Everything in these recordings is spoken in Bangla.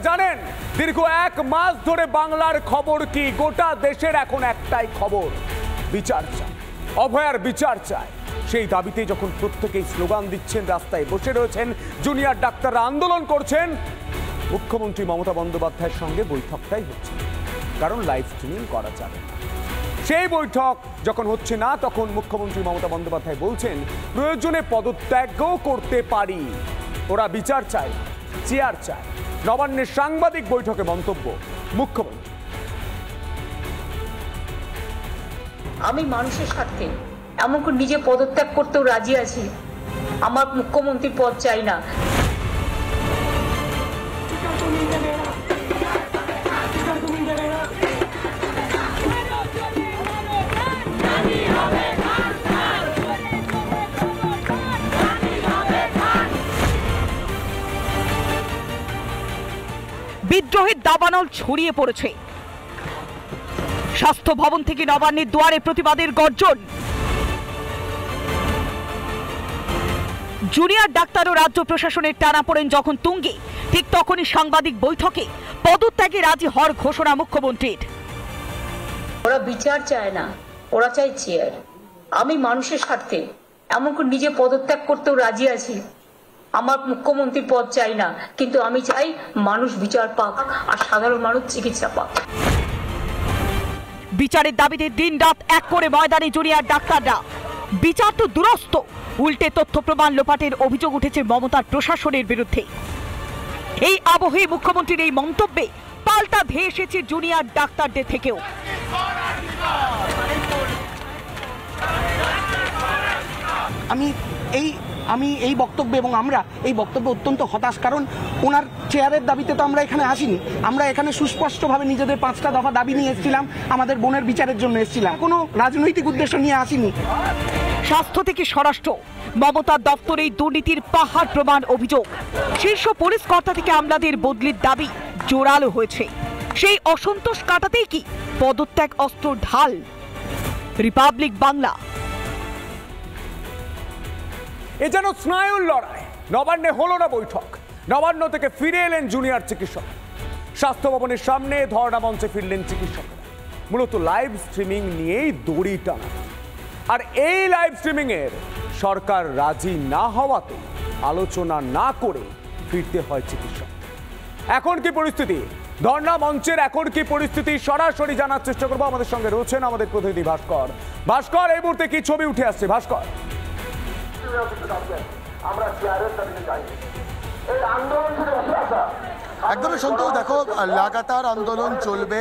জানেন, দীর্ঘ এক মাস ধরে বাংলার খবর কি? গোটা দেশের এখন একটাই খবর, বিচার চায়। অভয়ার বিচার চায়। সেই দাবিতে যখন প্রত্যেকেই স্লোগান দিচ্ছেন, রাস্তায় বসে রয়েছেন, জুনিয়র ডাক্তাররা আন্দোলন করছেন, মুখ্যমন্ত্রী মমতা বন্দ্যোপাধ্যায়ের সঙ্গে বৈঠকটাই হচ্ছে। কারণ লাইভ স্ট্রিমিং করা যাবে না। সেই বৈঠক যখন হচ্ছে না, তখন মুখ্যমন্ত্রী মমতা বন্দ্যোপাধ্যায় বলছেন, প্রয়োজনে পদত্যাগও করতে পারি। ওরা বিচার চায়, চেয়ার চায়। নবান্নের সাংবাদিক বৈঠকে মন্তব্য মুখ্যমন্ত্রী। আমি মানুষের স্বার্থে এমন করে নিজে পদত্যাগ করতেও রাজি আছি। আমার মুখ্যমন্ত্রীর পদ চাই না। বিদ্রোহের দাবানল ছড়িয়ে পড়েছে। স্বাস্থ্য ভবন থেকে নবান্নের দুয়ারে প্রতিবাদের গর্জন। জুনিয়র ডাক্তার ও রাজ্য প্রশাসনের টানা পড়েন যখন তুঙ্গে, ঠিক তখনই সাংবাদিক বৈঠকে পদত্যাগে রাজি হওয়ার ঘোষণা মুখ্যমন্ত্রীর। ওরা বিচার চায় না, ওরা চায় চেয়ার আমি মানুষের স্বার্থে এমন করে নিজে পদত্যাগ করতেও রাজি আছি। আমার মুখ্যমন্ত্রীর পদ চাই না কিন্তু আমি চাই মানুষ বিচার পাক আর সাধারণ মানুষ চিকিৎসা পাক। বিচারের দাবিতে দিন রাত এক করে ময়দানে জুনিয়র ডাক্তাররা। বিচার তো দুরস্ত উল্টে তথ্য প্রমাণ লোপাটের অভিযোগ উঠেছে মমতার প্রশাসনের বিরুদ্ধে। এই আবহে মুখ্যমন্ত্রীর এই মন্তব্যে পাল্টা ধেয়ে এসেছে জুনিয়র ডাক্তারদের থেকেও। আমি এই আমি এই বক্তব্য এবং আমরা এই বক্তব্য অত্যন্ত হতাশ, কারণ ওনার চেয়ারের দাবিতে তো আমরা এখানে আসিনি। আমরা এখানে সুস্পষ্টভাবে নিজেদের পাঁচটা দফা দাবি নিয়ে এসেছিলাম, আমাদের বোনের বিচারের জন্য এসেছিলাম। কোনো রাজনৈতিক উদ্দেশ্য নিয়ে আসিনি। স্বাস্থ্য থেকে স্বরাষ্ট্র, মমতার দপ্তরে দুর্নীতির পাহাড় প্রমাণ অভিযোগ। শীর্ষ পুলিশ কর্তা থেকে আমলাদের বদলির দাবি জোরালো হয়েছে। সেই অসন্তোষ কাটাতেই কি পদত্যাগ অস্ত্র ঢাল? রিপাবলিক বাংলা এ যেন স্নায়ুর লড়াই। নবান্নে হলো না বৈঠক। নবান্ন থেকে ফিরে এলেন জুনিয়র চিকিৎসক। স্বাস্থ্য ভবনের সামনে ধর্ণা মঞ্চে ফিরলেন চিকিৎসকরা। মূলত লাইভ স্ট্রিমিং নিয়েই দড়ি টানা। আর এই লাইভ স্ট্রিমিং এর সরকার রাজি না হওয়াতে আলোচনা না করে ফিরতে হয় চিকিৎসক। এখন কি পরিস্থিতি? ধর্ণা মঞ্চের এখন কি পরিস্থিতি? সরাসরি জানার চেষ্টা করব। আমাদের সঙ্গে রয়েছেন আমাদের প্রতিনিধি ভাস্কর। ভাস্কর, এই মুহূর্তে কি ছবি উঠে আসছে? ভাস্কর। একদমই সন্তোষ দেখো, লাগাতার আন্দোলন চলবে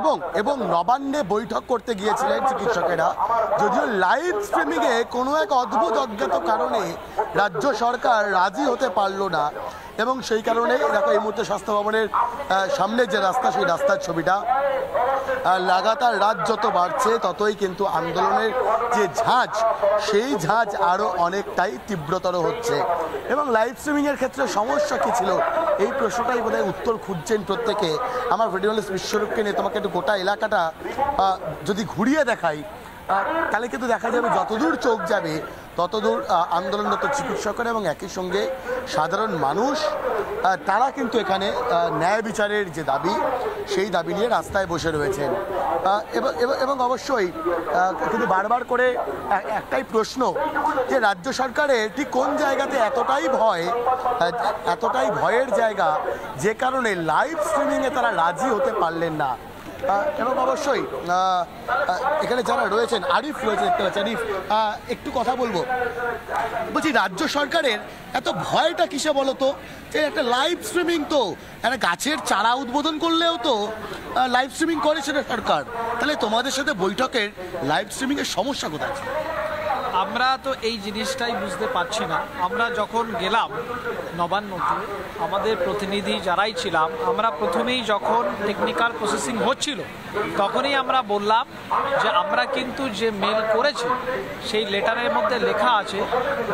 এবং এবং নবান্নে বৈঠক করতে গিয়েছিলেন চিকিৎসকেরা। যদিও লাইভ স্ট্রিমিং এ কোনো এক অদ্ভুত অজ্ঞাত কারণে রাজ্য সরকার রাজি হতে পারল না এবং সেই কারণে দেখো এই মুহূর্তে স্বাস্থ্য ভবনের সামনে যে রাস্তা, সেই রাস্তার ছবিটা। লাগাতার রাত যত বাড়ছে, ততই কিন্তু আন্দোলনের যে ঝাঁজ, সেই ঝাঁজ আরও অনেকটাই তীব্রতর হচ্ছে। এবং লাইভ স্ট্রিমিংয়ের ক্ষেত্রে সমস্যা কী ছিল? এই প্রশ্নটাই বোধহয় উত্তর খুঁজছেন প্রত্যেকে। আমার ভিডিওলিস্ট বিশ্বরূপকে নিয়ে তোমাকে একটু গোটা এলাকাটা যদি ঘুরিয়ে দেখাই তাহলে কিন্তু দেখা যাবে যতদূর চোখ যাবে, ততদূর আন্দোলনরত চিকিৎসকরা এবং একই সঙ্গে সাধারণ মানুষ তারা কিন্তু এখানে ন্যায় বিচারের যে দাবি সেই দাবি নিয়ে রাস্তায় বসে রয়েছেন। এবং অবশ্যই কিন্তু বারবার করে একটাই প্রশ্ন যে রাজ্য সরকারের ঠিক কোন জায়গাতে এতটাই ভয় এতটাই ভয়ের জায়গা যে কারণে লাইভ স্ট্রিমিংয়ে তারা রাজি হতে পারলেন না। এবং অবশ্যই এখানে যারা রয়েছেন, আরিফ রয়েছে দেখতে পাচ্ছি আরিফ একটু কথা বলব। বলছি, রাজ্য সরকারের এত ভয়টা কিসে বলো তো যে একটা লাইভ স্ট্রিমিং তো। একটা গাছের চারা উদ্বোধন করলেও তো লাইভ স্ট্রিমিং করেছে সেটা সরকার। তাহলে তোমাদের সাথে বৈঠকের লাইভ স্ট্রিমিংয়ের সমস্যা কোথায়? আমরা তো এই জিনিসটাই বুঝতে পারছি না। আমরা যখন গেলাম নবান্নতে, আমাদের প্রতিনিধি যারাই ছিলাম, আমরা প্রথমেই যখন টেকনিক্যাল প্রসেসিং হচ্ছিল, তখনই আমরা বললাম যে আমরা কিন্তু যে মেল করেছি, সেই লেটারের মধ্যে লেখা আছে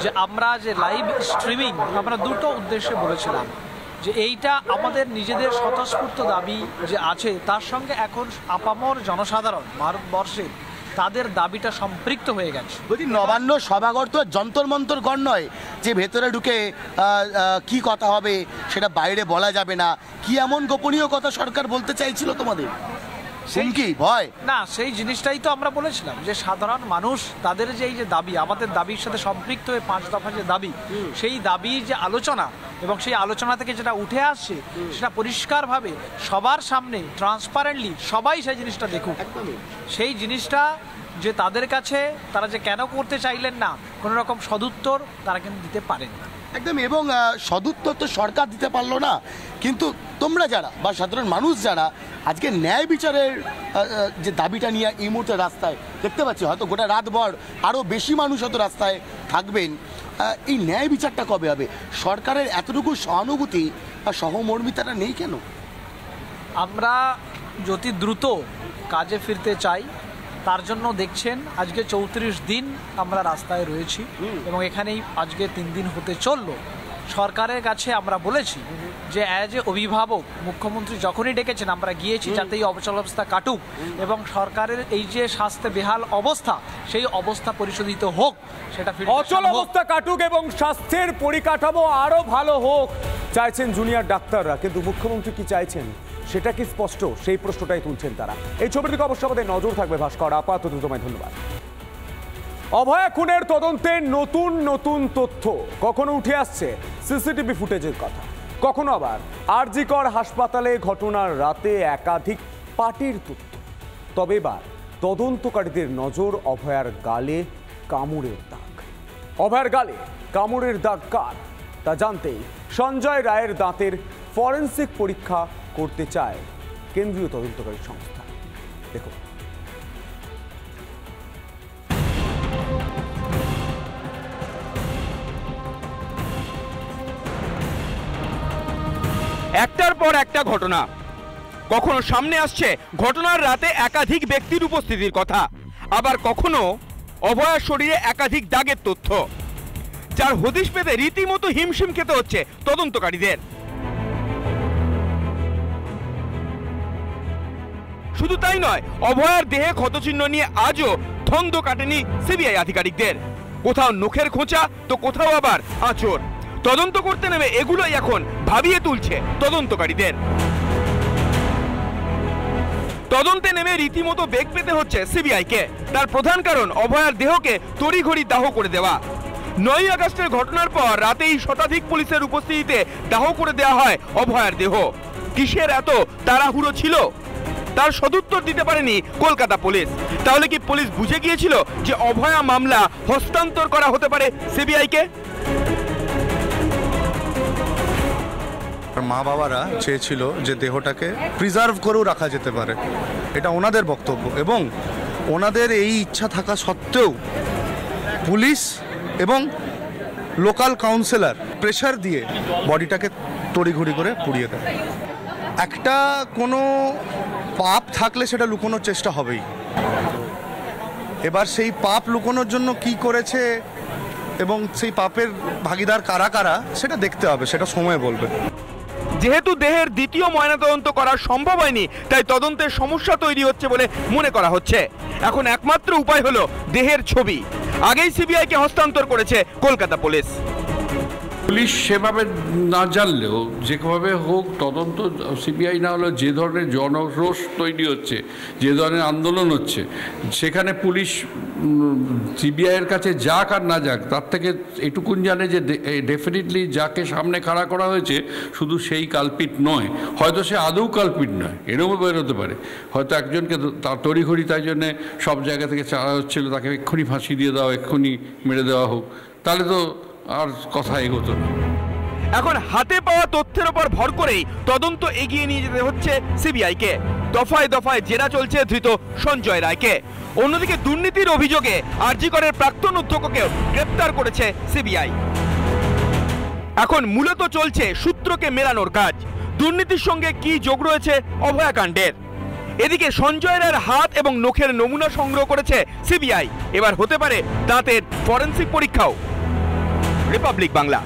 যে আমরা যে লাইভ স্ট্রিমিং আমরা দুটো উদ্দেশ্যে বলেছিলাম যে এইটা আমাদের নিজেদের স্বতঃস্ফূর্ত দাবি যে আছে, তার সঙ্গে এখন আপামর জনসাধারণ, ভারতবর্ষের তাদের দাবিটা সম্পৃক্ত হয়ে গেছে। বলছি, নবান্ন সভাগর তো যন্তর মন্তর গণ নয় যে ভেতরে ঢুকে কি কথা হবে সেটা বাইরে বলা যাবে না। কি এমন গোপনীয় কথা সরকার বলতে চাইছিল তোমাদের? হুমকি? ভয়? না সেই জিনিসটাই তো আমরা বলেছিলাম যে সাধারণ মানুষ তাদের যে এই যে দাবি আমাদের দাবির সাথে সম্পৃক্ত হয়ে পাঁচ দফা যে দাবি সেই দাবির যে আলোচনা এবং সেই আলোচনা থেকে যেটা উঠে আসছে সেটা পরিষ্কারভাবে সবার সামনে ট্রান্সপারেন্টলি সবাই সেই জিনিসটা দেখুক। সেই জিনিসটা যে তাদের কাছে তারা যে কেন করতে চাইলেন না কোনো রকম সদুত্তর তারা কিন্তু দিতে পারেন। একদম, এবং সদুত্তর তো সরকার দিতে পারল না। কিন্তু তোমরা যারা, বা সাধারণ মানুষ যারা, আজকে ন্যায় বিচারের যে দাবিটা নিয়ে এই মুহূর্তে রাস্তায় দেখতে পাচ্ছি, হয়তো গোটা রাতভর আরও বেশি মানুষ হয়তো রাস্তায় থাকবেন। এই ন্যায় বিচারটা কবে হবে? সরকারের এতটুকু সহানুভূতি বা সহমর্মিতাটা নেই কেন? আমরা যতি দ্রুত কাজে ফিরতে চাই। তার জন্য দেখছেন আজকে চৌত্রিশ দিন আমরা রাস্তায় রয়েছি এবং এখানেই আজকে তিন দিন হতে চলল। সরকারের কাছে আমরা বলেছি যে অ্যাজ এ অভিভাবক মুখ্যমন্ত্রী যখনই ডেকেছেন আমরা গিয়েছি যাতে এই অবচল অবস্থা কাটুক এবং সরকারের এই যে স্বাস্থ্যে বেহাল অবস্থা সেই অবস্থা পরিশোধিত হোক সেটা অচল অবস্থা কাটুক এবং স্বাস্থ্যের পরিকাঠামো আরও ভালো হোক চাইছেন জুনিয়র ডাক্তাররা। কিন্তু মুখ্যমন্ত্রী কি চাইছেন? সেটা কি স্পষ্ট? সেই প্রশ্নটাই তুলছেন তারা। এই ছবির দিকে অবশ্য আমাদের নজর থাকবে, ভাস্কর, আপাতত তোমায় ধন্যবাদ। অভয়া খুনের তদন্তে নতুন নতুন তথ্য। কখনো উঠে আসছে সিসিটিভি ফুটেজের কথা। কখনো আবার আরজিকর হাসপাতালে ঘটনার রাতে একাধিক পার্টির তথ্য। তবে এবার তদন্তকারীদের নজর অভয়ার গালে কামড়ের দাগ। অভয়ার গালে কামড়ের দাগ কার? তা জানতেই সঞ্জয় রায়ের দাঁতের ফরেন্সিক পরীক্ষা করতে চায় কেন্দ্রীয় তদন্তকারী সংস্থা। দেখুন। একটার পর একটা ঘটনা। কখনো সামনে আসছে ঘটনার রাতে একাধিক ব্যক্তির উপস্থিতির কথা। আবার কখনো অভয়ার শরীরে একাধিক দাগের তথ্য। যার হদিশ পেতে রীতিমতো হিমশিম খেতে হচ্ছে তদন্তকারীদের। শুধু তাই নয়, অভয়ার দেহে ক্ষতচিহ্ন নিয়ে আজও ধন্দ কাটেনি সিবিআই আধিকারিকদের। কোথাও নখের খোঁচা, তো কোথাও আবার আঁচড়। তদন্ত করতে নেমে এগুলোই এখন ভাবিয়ে তুলছে তদন্তকারীদের। তদন্তে নেমে রীতিমতো বেগ পেতে হচ্ছে সিবিআইকে। তার প্রধান কারণ, অভয়ার দেহকে তড়িঘড়ি দাহ করে দেওয়া। নয় আগস্টের ঘটনার পর রাতেই শতাধিক পুলিশের উপস্থিতিতে দাহ করে দেওয়া হয় অভয়ার দেহ। কিসের এত তাড়াহুড়ো ছিল? তার সদুত্তর দিতে পারেনি কলকাতা পুলিশ। তাহলে কি পুলিশ বুঝে গিয়েছিল যে অভয়া মামলা হস্তান্তর করা হতে পারে সিবিআইকে মা বাবারা চেয়েছিল যে দেহটাকে প্রিজার্ভ করেও রাখা যেতে পারে। এটা ওনাদের বক্তব্য এবং ওনাদের এই ইচ্ছা থাকা সত্ত্বেও পুলিশ এবং লোকাল কাউন্সিলর প্রেশার দিয়ে বডিটাকে তড়িঘড়ি করে পুড়িয়ে দেয়। একটা কোনো পাপ থাকলে সেটা লুকোনোর চেষ্টা হবেই। এবার সেই পাপ লুকোনোর জন্য কি করেছে এবং সেই পাপের ভাগিদার কারা কারা, সেটা দেখতে হবে, সেটা সময় বলবে। যেহেতু দেহের দ্বিতীয় ময়নাতদন্ত করা সম্ভব হয়নি, তাই তদন্তের সমস্যা তৈরি হচ্ছে বলে মনে করা হচ্ছে। এখন একমাত্র উপায় হলো দেহের ছবি। আগেই সিবিআইকে হস্তান্তর করেছে কলকাতা পুলিশ। পুলিশ সেভাবে না জানলেও যেভাবে হোক তদন্ত, সিবিআই না হলেও যে ধরনের জনরোষ তৈরি হচ্ছে, যে ধরনের আন্দোলন হচ্ছে, সেখানে পুলিশ সিবিআইয়ের কাছে যাক আর না যাক, তার থেকে এটুকুন জানে যে ডেফিনেটলি যাকে সামনে খাড়া করা হয়েছে, শুধু সেই কালপিট নয়, হয়তো সে আদৌ কালপিট নয় এরকমও বেরোতে পারে। হয়তো একজনকে তার তড়িঘড়ি তাই জন্যে সব জায়গা থেকে চাওয়া হচ্ছিল তাকে এক্ষুনি ফাঁসি দিয়ে দাও এক্ষুনি মেরে দেওয়া হোক, তাহলে তো আর কথা এগোতো না। এখন হাতে পাওয়া তথ্যের উপর ভর করেই তদন্ত এগিয়ে নিয়ে যেতে হচ্ছে সিবিআইকে। দফায় দফায় জেরা চলছে ধৃত সঞ্জয় রায়কে। অন্যদিকে দুর্নীতির অভিযোগে আরজিকরের প্রাক্তন অধ্যক্ষকেও গ্রেপ্তার করেছে সিবিআই। এখন মূলত চলছে সূত্রকে মেলানোর কাজ। দুর্নীতির সঙ্গে কি যোগ রয়েছে অভয়াকাণ্ডের এদিকে সঞ্জয় রায়ের হাত এবং নখের নমুনা সংগ্রহ করেছে সিবিআই। এবার হতে পারে দাঁতের ফরেন্সিক পরীক্ষাও। রিপাবলিক বাংলা